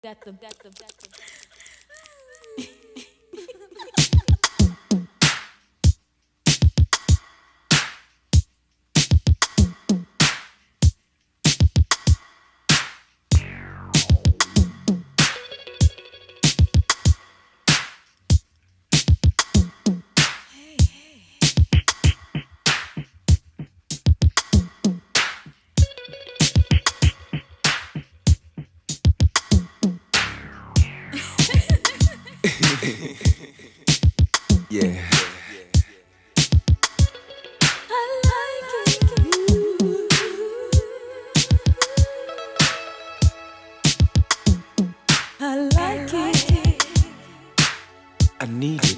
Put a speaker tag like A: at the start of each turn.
A: Got them, got them, got them.
B: Yeah.
A: I like it.
B: I like it. I need